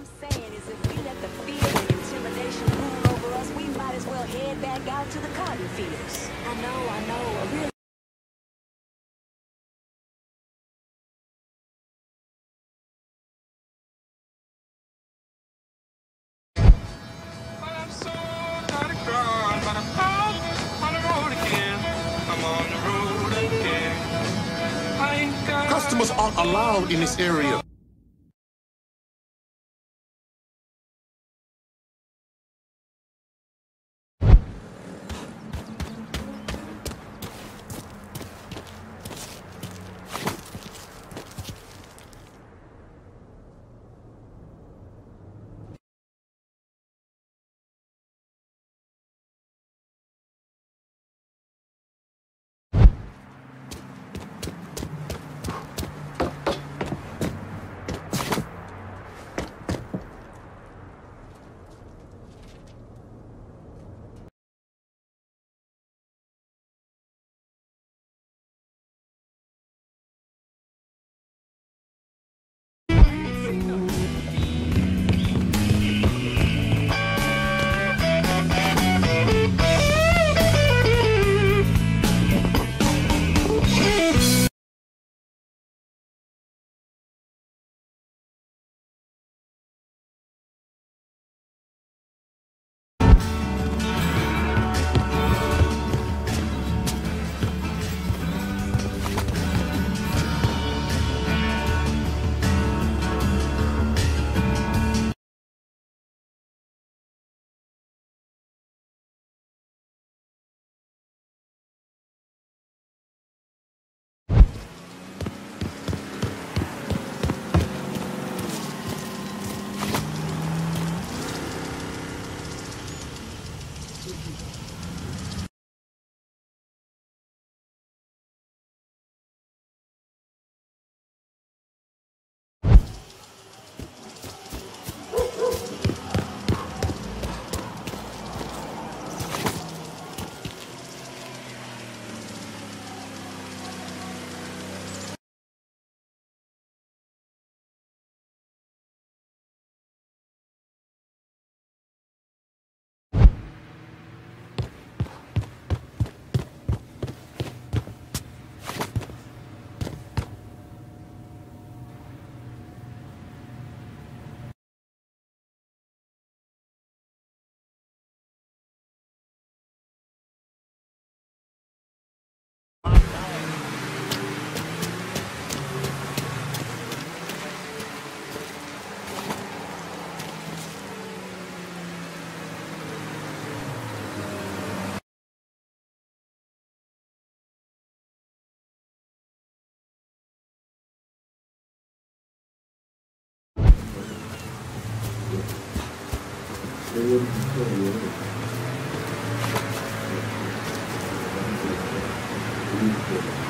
I'm saying is if we let the fear and intimidation rule over us, we might as well head back out to the cotton fields. I know, I know, a real I'm so tired of crying, but I'm out on the road again. I'm on the road again. I ain't got Customers aren't allowed in this area. Thank you.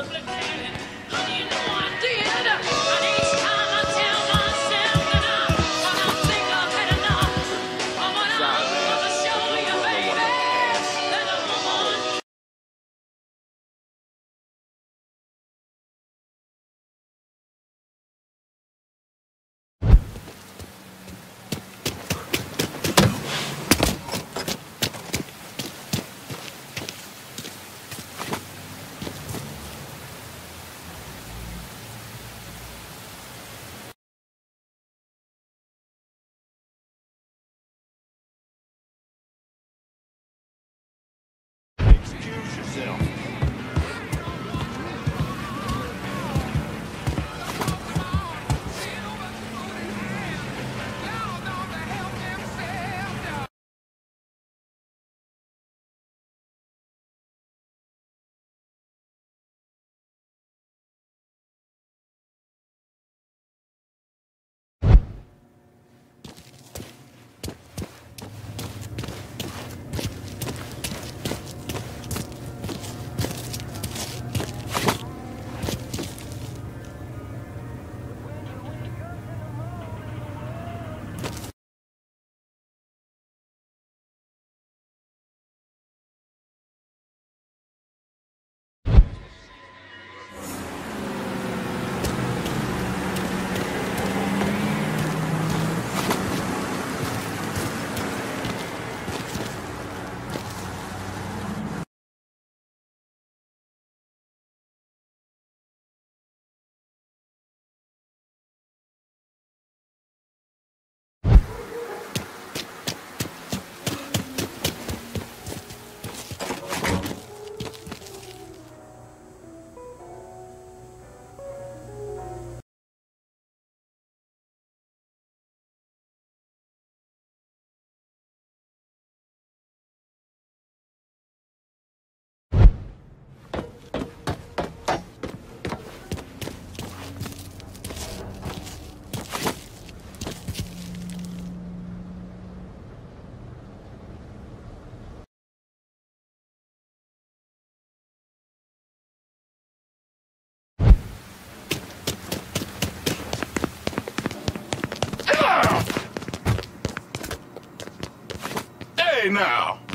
possibly can. Honey, you know Now!